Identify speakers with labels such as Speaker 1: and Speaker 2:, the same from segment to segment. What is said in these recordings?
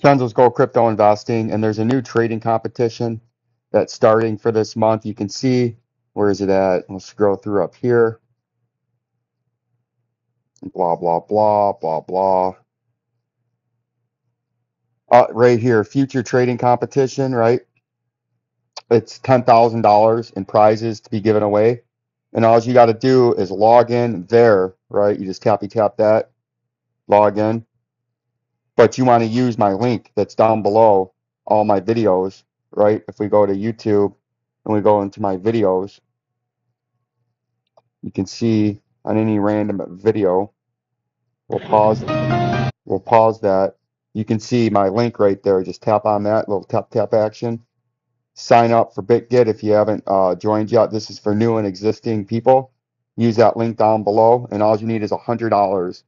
Speaker 1: Kenzo's Go Crypto Investing, and there's a new trading competition that's starting for this month. You can see where is it at? Let's scroll through up here. Blah blah blah blah blah. Uh, right here, future trading competition. Right, it's ten thousand dollars in prizes to be given away, and all you got to do is log in there. Right, you just tappy tap that, log in. But you want to use my link that's down below all my videos. Right, if we go to YouTube and we go into my videos You can see on any random video, we'll pause, we'll pause that. You can see my link right there. Just tap on that little tap tap action. Sign up for BitGet if you haven't uh, joined yet. This is for new and existing people. Use that link down below, and all you need is $100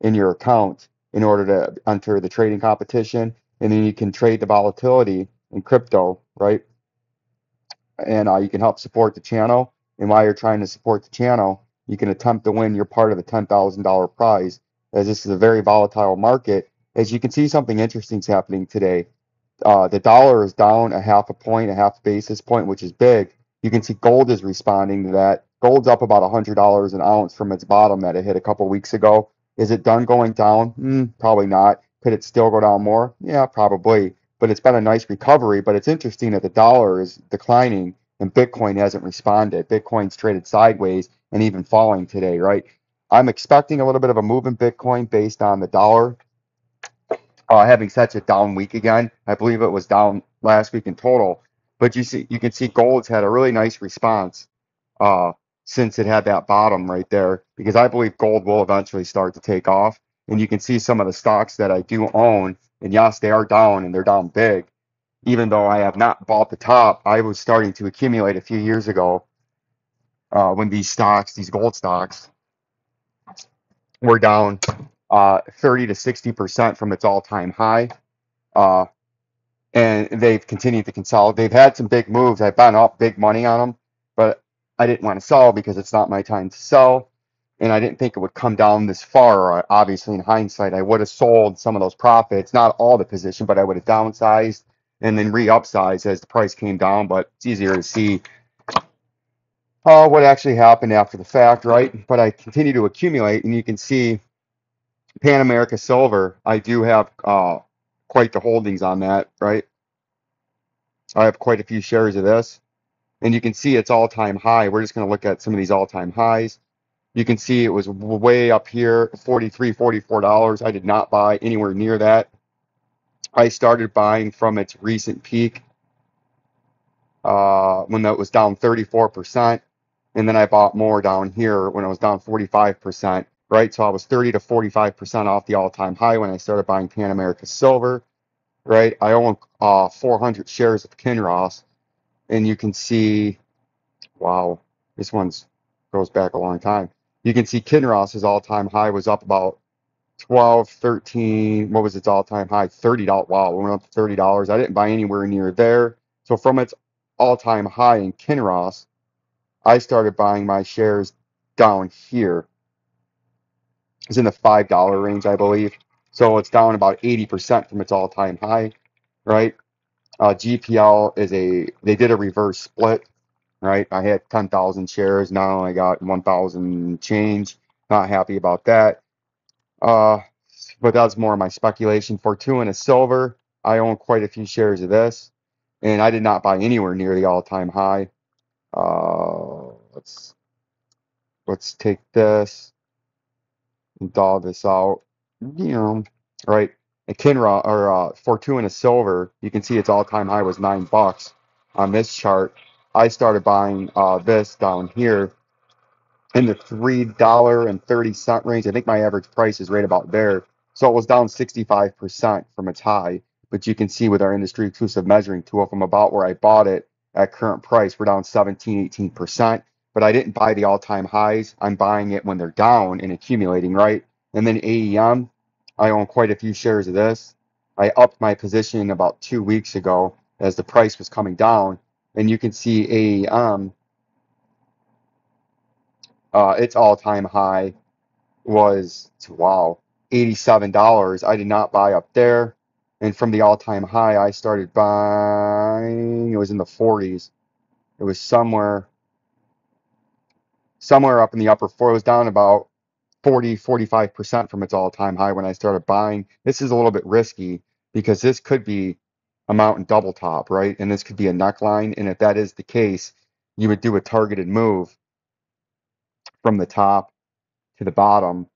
Speaker 1: in your account in order to enter the trading competition. And then you can trade the volatility in crypto, right? And uh, you can help support the channel. And while you're trying to support the channel, you can attempt to win your part of the $10,000 prize, as this is a very volatile market. As you can see, something interesting is happening today. Uh, the dollar is down a half a point, a half basis point, which is big. You can see gold is responding to that. Gold's up about $100 an ounce from its bottom that it hit a couple weeks ago. Is it done going down? Mm, probably not. Could it still go down more? Yeah, probably. But it's been a nice recovery. But it's interesting that the dollar is declining and Bitcoin hasn't responded. Bitcoin's traded sideways and even falling today, right? I'm expecting a little bit of a move in Bitcoin based on the dollar uh, having such a down week again. I believe it was down last week in total, but you see, you can see gold's had a really nice response uh, since it had that bottom right there, because I believe gold will eventually start to take off. And you can see some of the stocks that I do own, and yes, they are down and they're down big. Even though I have not bought the top, I was starting to accumulate a few years ago uh, when these stocks, these gold stocks, were down uh, 30 to 60 percent from its all-time high, uh, and they've continued to consolidate. They've had some big moves. I've been up big money on them, I didn't want to sell because it's not my time to sell, and I didn't think it would come down this far. Obviously, in hindsight, I would have sold some of those profits, not all the position, but I would have downsized and then re-upsized as the price came down. But it's easier to see uh, what actually happened after the fact, right? But I continue to accumulate, and you can see Pan America Silver. I do have uh, quite the holdings on that, right? I have quite a few shares of this, and you can see it's all-time high. We're just going to look at some of these all-time highs. You can see it was way up here, $43, $44. I did not buy anywhere near that. I started buying from its recent peak uh, when that was down 34%. And then I bought more down here when it was down 45%, right? So I was 30 to 45% off the all time high when I started buying Pan America Silver, right? I own uh, 400 shares of Kinross. And you can see, wow, this one's goes back a long time. You can see Kinross's all time high was up about 12, 13, what was its all time high? $30. Wow, it went up to $30. I didn't buy anywhere near there. So from its all time high in Kinross, I started buying my shares down here. It's in the five dollar range, I believe. So it's down about 80% from its all time high, right? Uh, GPL is a they did a reverse split, right? I had 10,000 shares, now I got 1,000 change. Not happy about that. Uh, but that's more of my speculation. Fortuna Silver, I own quite a few shares of this, and I did not buy anywhere near the all time high. Uh, let's let's take this and dog this out. You know, right? A Kinra or uh, Fortuna Silver, you can see its all-time high was nine bucks on this chart. I started buying uh, this down here in the three dollar and thirty cent range. I think my average price is right about there. So it was down 65% from its high. But you can see with our industry exclusive measuring tool from about where I bought it at current price, we're down 17, 18%. But I didn't buy the all time highs. I'm buying it when they're down and accumulating, right? And then AEM, I own quite a few shares of this. I upped my position about two weeks ago as the price was coming down. And you can see AEM, uh, its all time high was, wow, $87. I did not buy up there And from the all-time high, I started buying, it was in the 40s. It was somewhere, somewhere up in the upper four. It was down about 40, 45% from its all-time high when I started buying. This is a little bit risky because this could be a mountain double top, right? And this could be a neckline. And if that is the case, you would do a targeted move from the top to the bottom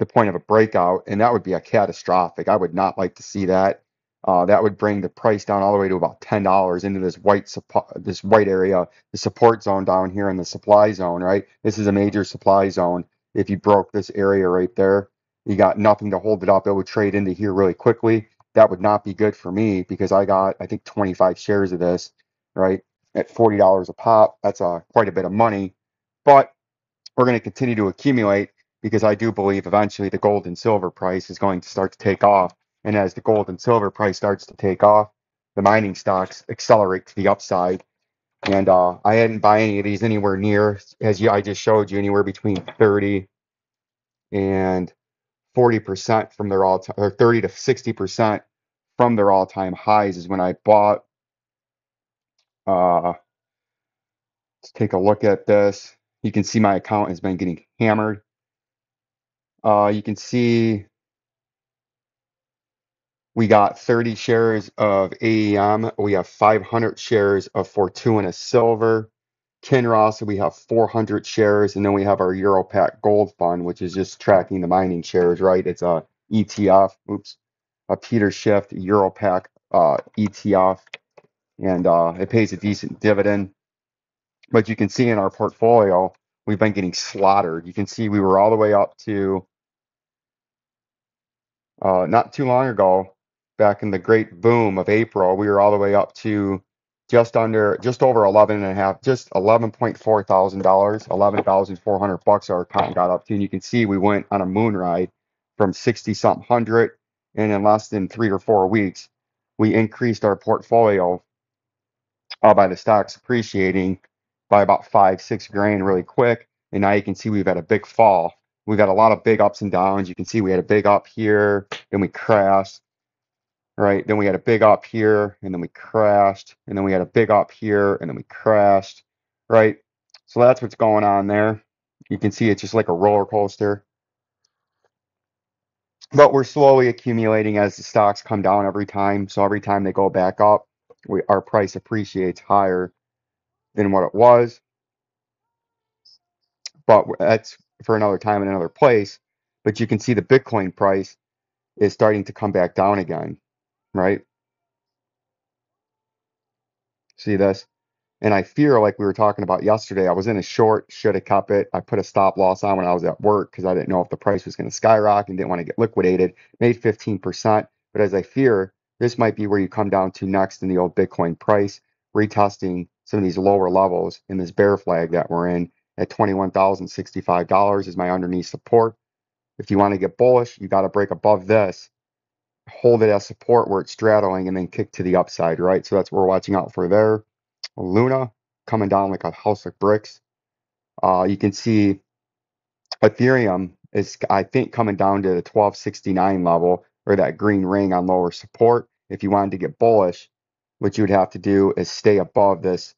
Speaker 1: the point of a breakout, and that would be a catastrophic. I would not like to see that. Uh, that would bring the price down all the way to about ten dollars into this white this white area, the support zone down here in the supply zone. Right, this is a major supply zone. If you broke this area right there, you got nothing to hold it up. It would trade into here really quickly. That would not be good for me because I got I think 25 shares of this, right, at forty dollars a pop. That's uh, quite a bit of money, but we're going to continue to accumulate because I do believe eventually the gold and silver price is going to start to take off. And as the gold and silver price starts to take off, the mining stocks accelerate to the upside. And uh, I hadn't buy any of these anywhere near, as you, I just showed you, anywhere between 30 and 40% from their all time, or 30 to 60% from their all time highs is when I bought. Uh, let's take a look at this. You can see my account has been getting hammered Uh, you can see we got 30 shares of AEM. We have 500 shares of Fortuna Silver. Kinross, we have 400 shares. And then we have our Europac Gold Fund, which is just tracking the mining shares, right? It's a ETF, oops, a Peter Schiff Europac uh, ETF. And uh, it pays a decent dividend. But you can see in our portfolio, we've been getting slaughtered. You can see we were all the way up to Uh, not too long ago, back in the great boom of April, we were all the way up to just under, just over 11 and a half, just 11.4 thousand dollars, 11,400 bucks our account got up to. And you can see we went on a moon ride from 60 something hundred. And in less than three or four weeks, we increased our portfolio by the stocks appreciating by about five, six grand really quick. And now you can see we've had a big fall we've had a lot of big ups and downs. You can see we had a big up here, then we crashed, right? Then we had a big up here, and then we crashed, and then we had a big up here, and then we crashed, right? So that's what's going on there. You can see it's just like a roller coaster. But we're slowly accumulating as the stocks come down every time. So every time they go back up, we, our price appreciates higher than what it was. But that's for another time in another place. But you can see the Bitcoin price is starting to come back down again, right? See this? And I fear, like we were talking about yesterday, I was in a short, should have cut it. I put a stop loss on when I was at work because I didn't know if the price was going to skyrocket and didn't want to get liquidated. Made 15%. But as I fear, this might be where you come down to next in the old Bitcoin price, retesting some of these lower levels in this bear flag that we're in at $21,065 is my underneath support. If you want to get bullish, you got to break above this, hold it as support where it's straddling, and then kick to the upside, right? So that's what we're watching out for there. Luna coming down like a house of bricks. Uh, you can see Ethereum is, I think, coming down to the 1269 level or that green ring on lower support. If you wanted to get bullish, what you would have to do is stay above this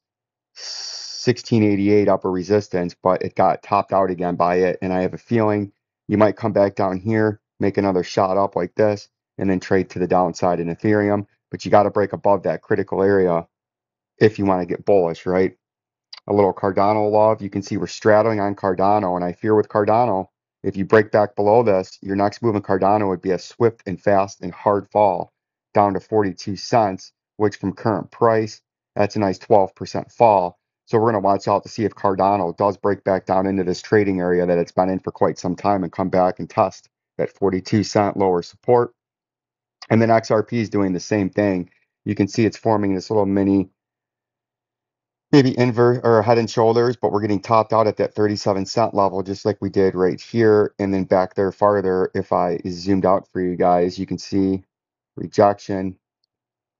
Speaker 1: 1688 upper resistance, but it got topped out again by it. And I have a feeling you might come back down here, make another shot up like this, and then trade to the downside in Ethereum. But you got to break above that critical area if you want to get bullish, right? A little Cardano love. You can see we're straddling on Cardano, and I fear with Cardano, if you break back below this, your next move in Cardano would be a swift and fast and hard fall down to 42 cents, which from current price, that's a nice 12% fall. So we're going to watch out to see if Cardano does break back down into this trading area that it's been in for quite some time and come back and test that 42 cent lower support. And then XRP is doing the same thing. You can see it's forming this little mini, maybe invert or head and shoulders, but we're getting topped out at that 37 cent level, just like we did right here. And then back there farther, if I zoomed out for you guys, you can see rejection,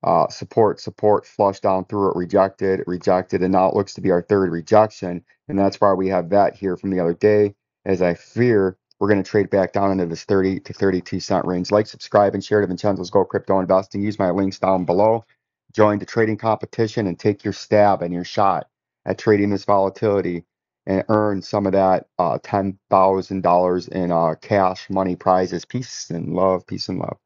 Speaker 1: uh, support, support, flush down through it, rejected, rejected, and now it looks to be our third rejection. And that's why we have that here from the other day, as I fear we're going to trade back down into this 30 to 32 cent range. Like, subscribe, and share to Vincenzo's Go Crypto Investing. Use my links down below. Join the trading competition and take your stab and your shot at trading this volatility and earn some of that uh, $10,000 in uh, cash money prizes. Peace and love. Peace and love.